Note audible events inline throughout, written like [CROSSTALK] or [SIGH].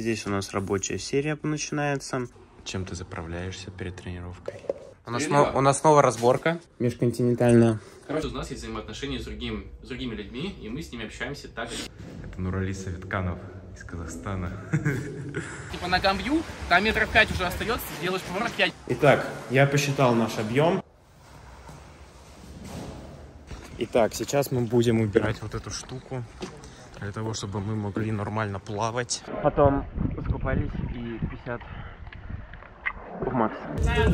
Здесь у нас рабочая серия начинается. Чем ты заправляешься перед тренировкой? У нас, снова, у нас снова разборка межконтинентальная. Короче, у нас есть взаимоотношения с, другим, с другими людьми, и мы с ними общаемся так. Это Нурали Саветканов из Казахстана. [LAUGHS] Типа на камбью, там метров пять уже остается, делаешь поворот 5. Итак, я посчитал наш объем. Итак, сейчас мы будем убирать вот эту штуку, для того, чтобы мы могли нормально плавать. Потом искупались и 50 в макс. Я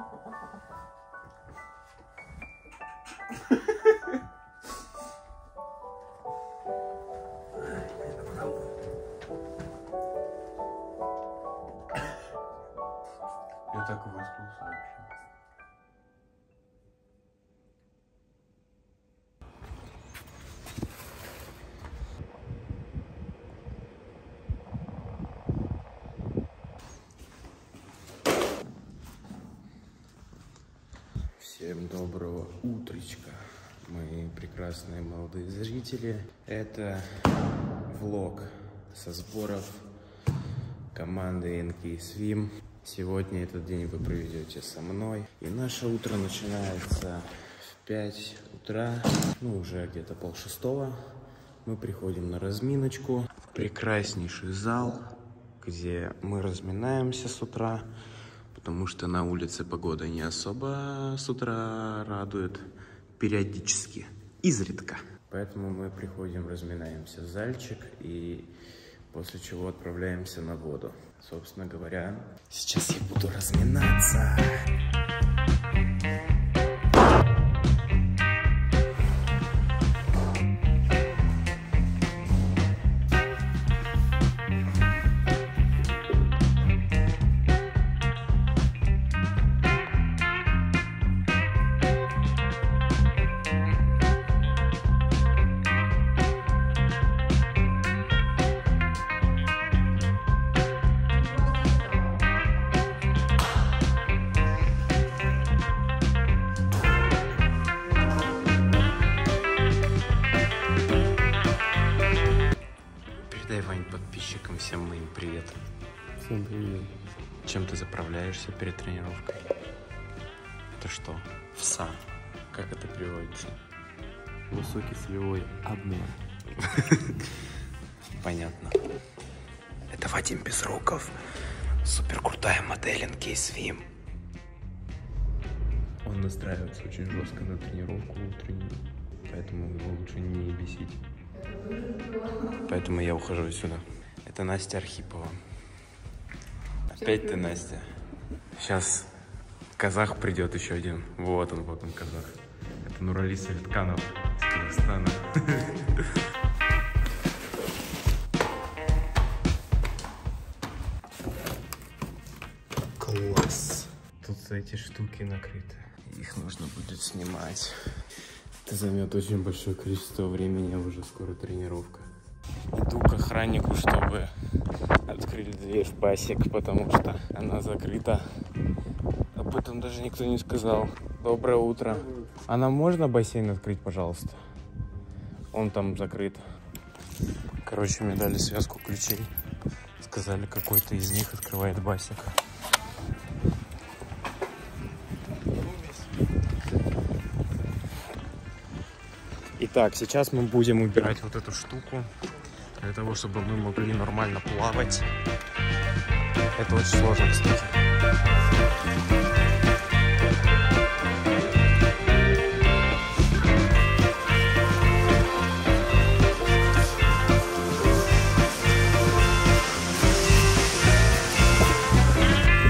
Ha ha ha. Прекрасные молодые зрители. Это влог со сборов команды NK Swim. Сегодня этот день вы проведете со мной. И наше утро начинается в 5 утра, ну уже где-то пол шестого. Мы приходим на разминочку. Прекраснейший зал, где мы разминаемся с утра, потому что на улице погода не особо с утра радует периодически, изредка. Поэтому мы приходим, разминаемся в зальчик и после чего отправляемся на воду. Собственно говоря, сейчас я буду разминаться. Подписчикам всем моим привет. Всем привет. Чем ты заправляешься перед тренировкой? Это что? ВСА. Как это переводится? Высокий солевой обмен. [LAUGHS] Понятно. Это Вадим Безруков. Супер крутая модель NK Swim. Он настраивается очень жестко на тренировку утреннюю, поэтому его лучше не бесить. Поэтому я ухожу отсюда. Это Настя Архипова. Опять ты, Настя. Сейчас казах придет еще один. Вот он, вот он, казах. Это Нурали Саветканов из Казахстана. Класс. Тут эти штуки накрыты. Их нужно будет снимать. Это займет очень большое количество времени, а уже скоро тренировка. К охраннику, чтобы открыли дверь в басик, потому что она закрыта. Об этом даже никто не сказал. Доброе утро. А нам можно бассейн открыть, пожалуйста? Он там закрыт. Короче, мне дали связку ключей. Сказали, какой-то из них открывает басик. Итак, сейчас мы будем убирать вот эту штуку, для того, чтобы мы могли нормально плавать. Это очень сложно, кстати.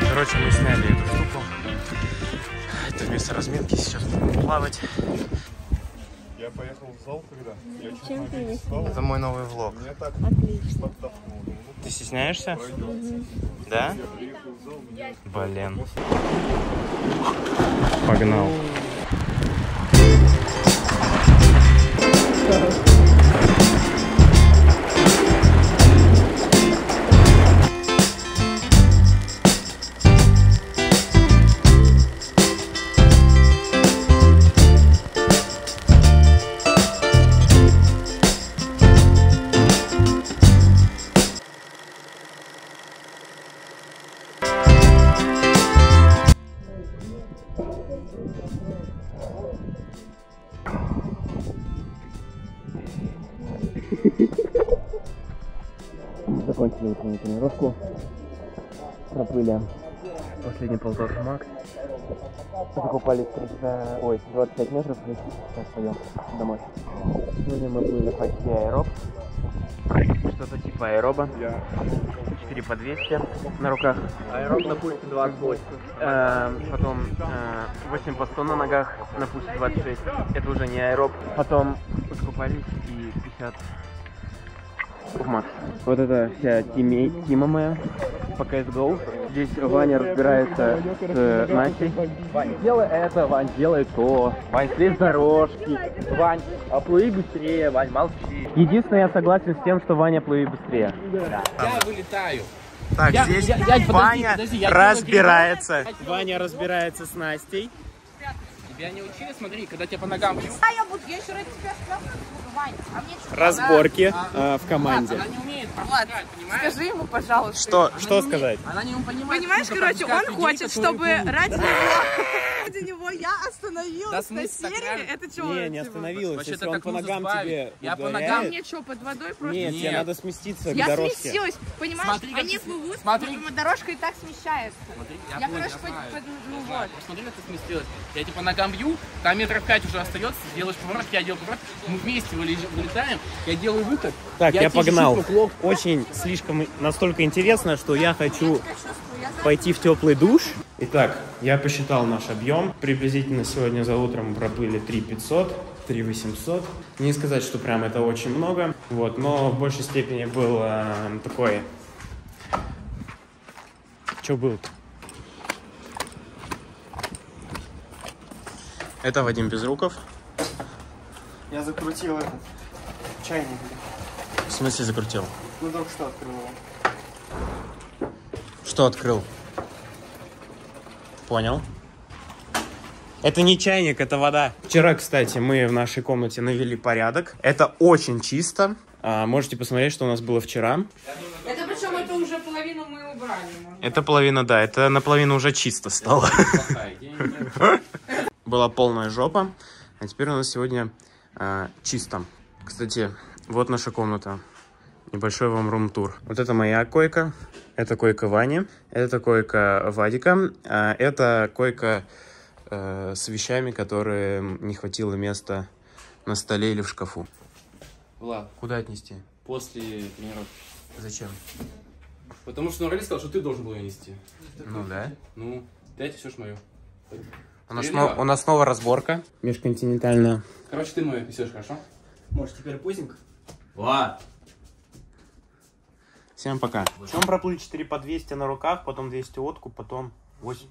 Короче, мы сняли эту штуку. Это место разминки, сейчас будем плавать. Я поехал в зал когда? Я Чем встал. Это мой новый влог. Меня так Отлично. подтолкнуло. Ну, Ты стесняешься? пройдет. Да? Приехал Блин. Погнал. Закончили утреннюю тренировку. Проплыли последний полтора макс. Закупались 30, ой, 25 метров и сейчас пойдем домой. Сегодня мы плыли почти аэроб. Что-то типа аэроба. Я 4 по 200 на руках. Аэроб на пульсе 28. Э, потом э, 8 по 100 на ногах на пульсе 26. Это уже не аэроб. Потом искупались и 50 макс. Вот это вся тиме, тима моя по CSGO. Здесь Ваня разбирается с Настей. Вань, делай это, Вань, делай то. Вань, слезь с дорожки. Вань, оплыви быстрее, Вань, молчи. Единственное, я согласен с тем, что Ваня плыви быстрее. Я вылетаю. Так, Я- здесь я- я- подожди, Ваня подожди, я разбирается. Ваня разбирается с Настей. Тебя не учили, смотри, когда тебя по ногам. А я буду, я еще ради тебя штраф А? Разборки Она- э, в команде. Она не умеет понимаешь? Скажи ему, пожалуйста. Что, Она что умеет- сказать? Она не понимает. Понимаешь, короче, он людей, хочет, чтобы ради него, ради него я остановилась Да, на серии. Это что? Не, не остановилась. Вообще, Если он по ногам тебе Я по ногам Мне что, под водой просто? Нет, тебе надо сместиться Я к дорожке. сместилась, понимаешь? Смотри, Они плывут, смотри. дорожка и так смещается. Смотри, Я, короче, ну вот. Посмотри, как ты сместилась. Я по ногам бью, там метров пять уже остается, делаешь поворот, я делаю поворот, мы вместе вылетаем, я делаю выход. Так, я, тебе погнал. Очень слишком настолько интересно, что я хочу пойти в теплый душ. Итак, я посчитал наш объем. Приблизительно сегодня за утром пробыли 3500, 3800. Не сказать, что прям это очень много, вот, но в большей степени был э, такой... Что был-то? Это Вадим Безруков. Я закрутил этот чайник. В смысле закрутил? Ну, только что открыл его. Что открыл? Понял. Это не чайник, это вода. Вчера, кстати, мы в нашей комнате навели порядок. Это очень чисто. А, можете посмотреть, что у нас было вчера. Это причем это уже половину мы убрали. Это половина, да, это наполовину уже чисто стало. [LAUGHS] Была полная жопа, а теперь у нас сегодня а, чисто. Кстати, вот наша комната. Небольшой вам рум-тур. Вот это моя койка, это койка Вани, это койка Вадика, а это койка э, с вещами, которые не хватило места на столе или в шкафу. Влад, Куда отнести? после тренировки. Зачем? Потому что Нурали сказал, что ты должен был ее нести. Ну да. Ну, ты отнесешь мою. У нас, Справедливо. сно- у нас снова разборка. Межконтинентальная. Короче, ты мою несешь, хорошо? Может, теперь пузенько? Влад! Всем пока. Чем проплыли 4 по 200 на руках, потом 200 откуп, потом 8.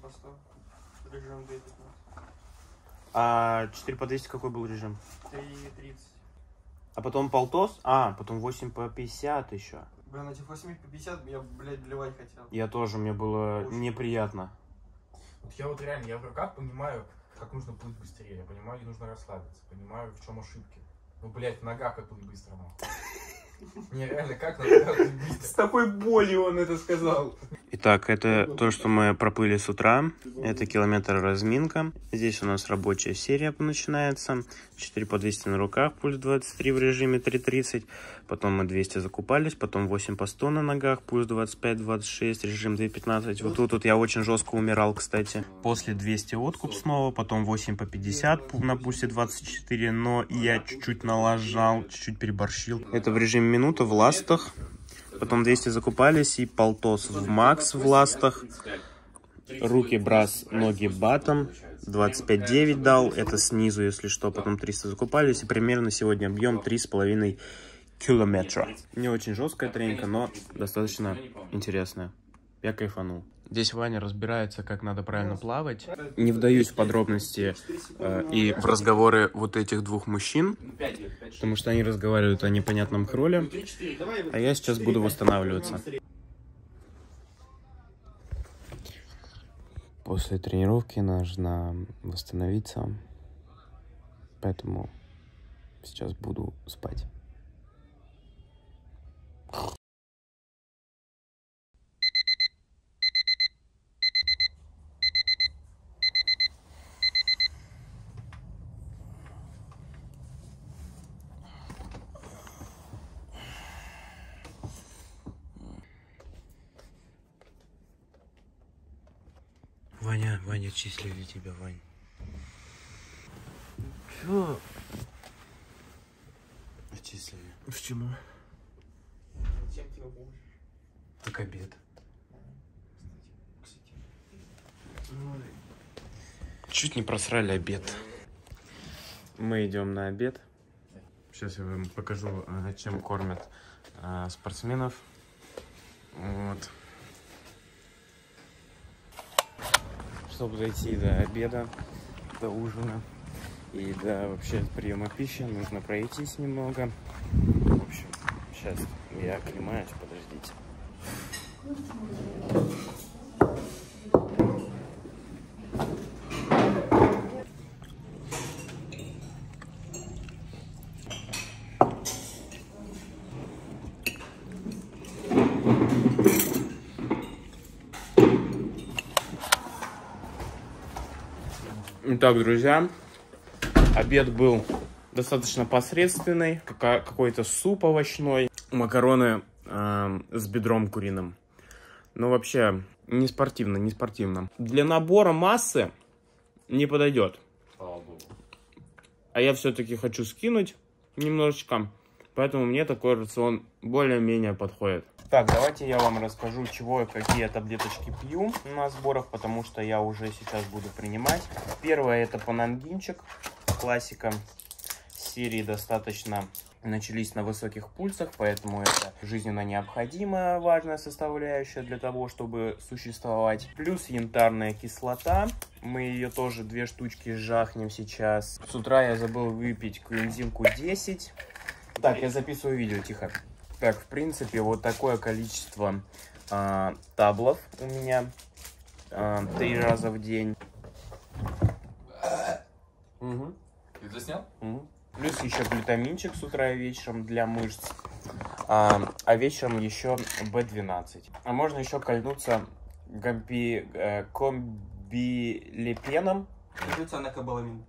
Режим 2.15. А 4 по 200 какой был режим? 3.30. А потом полтос? А, потом 8 по 50 еще. Блин, этих 8 по 50 я, блядь, блевать хотел. Я тоже, мне было неприятно. Вот я вот реально, я в руках понимаю, как нужно плыть быстрее. Я понимаю, где нужно расслабиться. Понимаю, в чем ошибки. Ну, блядь, в ногах как плыть быстро, нахуй. Не, реально, как быстро? такой болью он это сказал. Итак, это то, что мы проплыли с утра. Это километр разминка. Здесь у нас рабочая серия начинается. 4 по 200 на руках, пульс 23 в режиме 3.30. Потом мы 200 закупались, потом 8 по 100 на ногах, пульс 25-26, режим 2.15. Вот тут вот я очень жестко умирал, кстати. После 200 откуп снова, потом 8 по 50 пу- на пульсе 24, но я чуть-чуть налажал, чуть-чуть переборщил. Это в режиме минута в ластах. Потом 200 закупались и полтос в макс в ластах. руки брас, ноги батом. 25,9 дал, это снизу, если что, потом 300 закупались. И примерно сегодня объем 3,5 километра. Не очень жесткая тренинка, но достаточно интересная. Я кайфанул. Здесь Ваня разбирается, как надо правильно плавать. Не вдаюсь в подробности э, и в разговоры вот этих двух мужчин, потому что они разговаривают о непонятном кроле, а я сейчас буду восстанавливаться. После тренировки нужно восстановиться, поэтому сейчас буду спать. Ваня, Ваня, числили тебя, Вань. Чё? Отчислили. Почему? Зачем тебе помощь? Так обед. Чуть не просрали обед. Мы идем на обед. Сейчас я вам покажу, а, чем кормят а, спортсменов. Вот. Чтобы дойти до обеда, до ужина и до вообще приема пищи, нужно пройтись немного. В общем, сейчас я оклемаюсь, подождите. Итак, друзья, обед был достаточно посредственный. Какой-то суп овощной, макароны эм, с бедром куриным. Но вообще не спортивно, не спортивно. Для набора массы не подойдет. А я все-таки хочу скинуть немножечко, поэтому мне такой рацион более-менее подходит. Так, давайте я вам расскажу, чего и какие таблеточки пью на сборах, потому что я уже сейчас буду принимать. Первое это панангинчик, классика серии достаточно начались на высоких пульсах, поэтому это жизненно необходимая важная составляющая для того, чтобы существовать. Плюс янтарная кислота, мы ее тоже две штучки жахнем сейчас. С утра я забыл выпить коэнзимку 10. Так, я записываю видео, тихо. Так, в принципе, вот такое количество а, таблов у меня а, три раза в день. Мгм. Ты заснял? Мгм. Плюс еще глютаминчик с утра и вечером для мышц. А, а вечером еще B12. А можно еще кольнуться гампи, э, комбилепеном, Идется на кабаламин.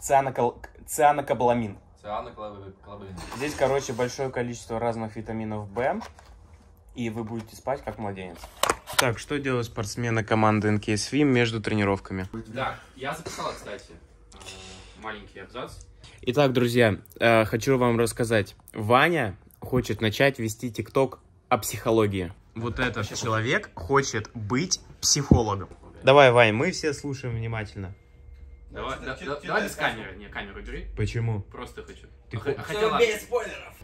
цианокол- цианокобаламин. Циана. Здесь, короче, большое количество разных витаминов В, и вы будете спать как младенец. Так, что делают спортсмены команды NKSV между тренировками? Да, я записала, кстати, э, маленький абзац. Итак, друзья, э, хочу вам рассказать. Ваня хочет начать вести ТикТок о психологии. Вот этот человек хочет быть психологом. Давай, Вань, мы все слушаем внимательно. Давай, да- да- давай без камеры. Не, камеру бери. Почему? Просто хочу. Ты А хо- х- хотя ладно. без спойлеров.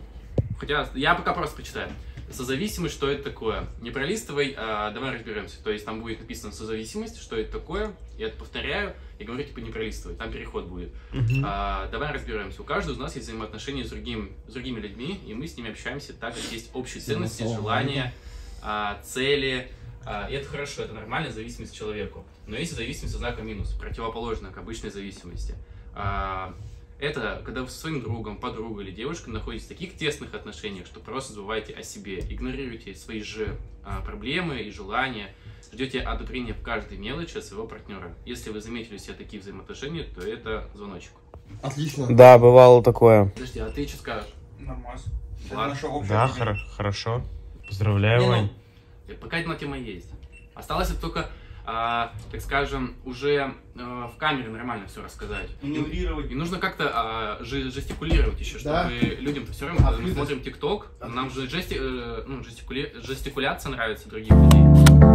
Хотя я пока просто почитаю. Созависимость, что это такое? Не пролистывай, а давай разберемся. То есть там будет написано созависимость, что это такое. Я это повторяю и говорю, типа, не пролистывай. Там переход будет. А, давай разберемся. У каждого из нас есть взаимоотношения с, другим, с другими людьми, и мы с ними общаемся так, как есть общие ценности, желания, а, цели. А, и это хорошо, это нормальная зависимость человеку. Но есть зависимость со знаком минус, противоположная к обычной зависимости. А, это когда вы со своим другом, подругой или девушкой находитесь в таких тесных отношениях, что просто забываете о себе, игнорируете свои же а, проблемы и желания, ждете одобрения в каждой мелочи от своего партнера. Если вы заметили у себя такие взаимоотношения, то это звоночек. Отлично. Да, бывало такое. Подожди, а ты что скажешь? Нормально. Да, хоро- хорошо. Поздравляю, ну, Вань. Э, Пока одна тема есть. Осталось это только, а, так скажем, уже а, в камере нормально все рассказать. Маневрировать. И нужно как-то а, жестикулировать еще, чтобы Да. людям-то все равно, когда мы смотрим ТикТок, нам же жести, э, ну, жестикули- жестикуляция нравится других людей.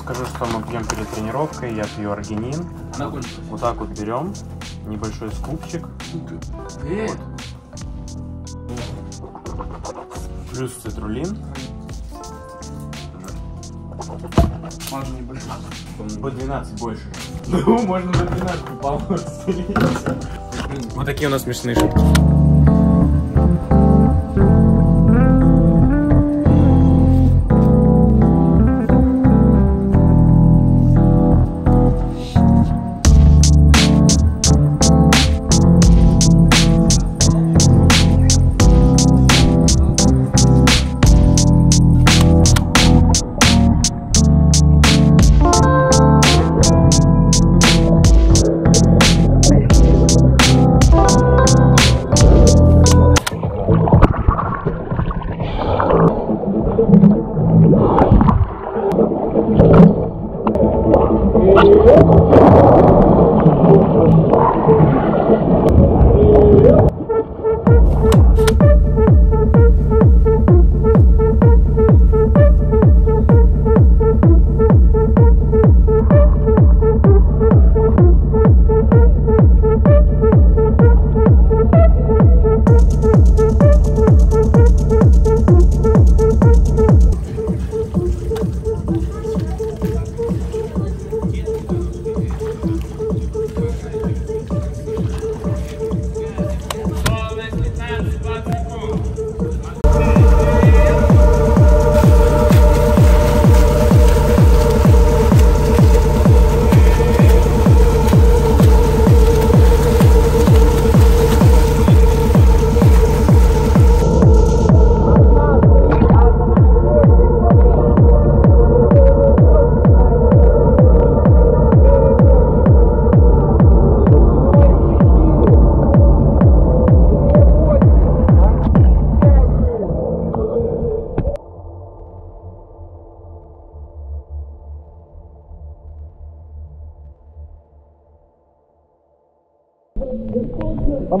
Расскажу, что мы пьем перед тренировкой. Я пью аргинин. Вот так вот берем. Небольшой скупчик. Вот. Плюс цитрулин. По 12 больше. Ну, можно за 12 получить. Вот такие у нас смешные шутки.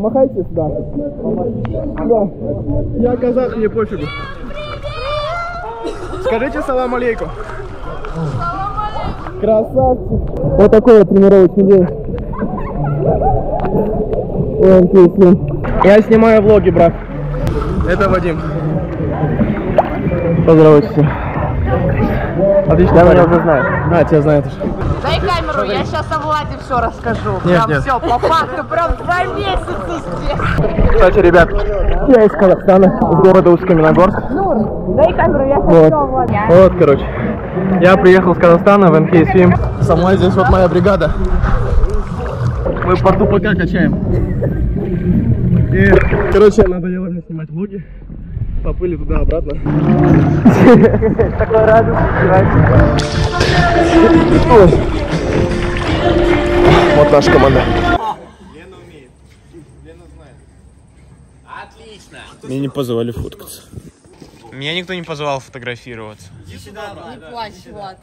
Помахайте сюда. Да. Я казах, мне пофигу. Скажите салам алейкум. Красавчик. Вот такой вот тренировочный день. Ой, интересно. Я снимаю влоги, брат. Это Вадим. Поздоровайтесь. Отлично, я меня уже знаю. А, тебя знает уже. Камеру, я сейчас о Владе все расскажу. Нет, прям нет. все, по факту, прям два месяца здесь. Кстати, ребят, я из Казахстана, из города Усть-Каменогорск. Дай камеру, я Вот. сейчас все, Влад. Вот, короче. Я приехал с Казахстана в МК Свим. Со мной здесь вот моя бригада. Мы порту ПК качаем. И, короче, надоело мне снимать влоги. Поплыли туда-обратно. [LAUGHS] Такой радость, Вот наша команда. Меня не позвали фоткаться. Меня никто не позвал фотографироваться. Не плачь, Влад.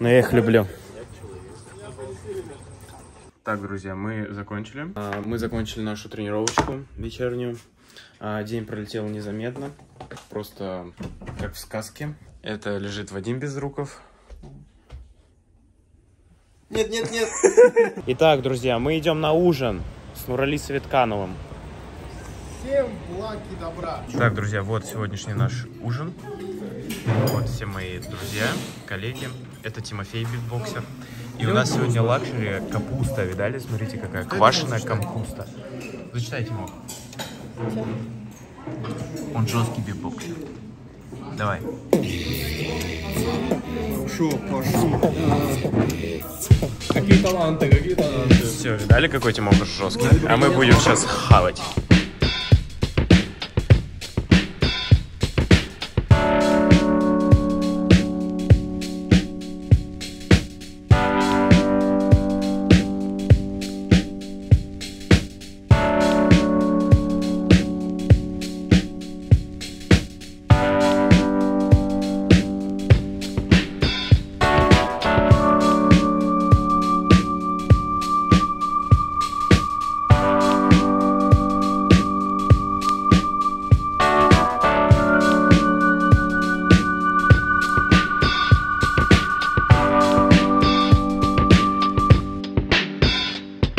Но я их люблю. Так, друзья, мы закончили. А, Мы закончили нашу тренировочку вечернюю. А, День пролетел незаметно, просто как в сказке. Это лежит Вадим Безруков. Нет, нет, нет. Итак, друзья, мы идем на ужин с Нурали Светкановым. Всем благ и добра. Так, друзья, вот сегодняшний наш ужин. Вот все мои друзья, коллеги. Это Тимофей битбоксер. И у нас сегодня luxury капуста. Видали? Смотрите, какая квашеная капуста. Зачитай, Тимок. Он жесткий битбоксер. Давай. Шо, пошел. Какие таланты, какие таланты. Все, видали, какой Тимок жесткий? А мы будем сейчас хавать.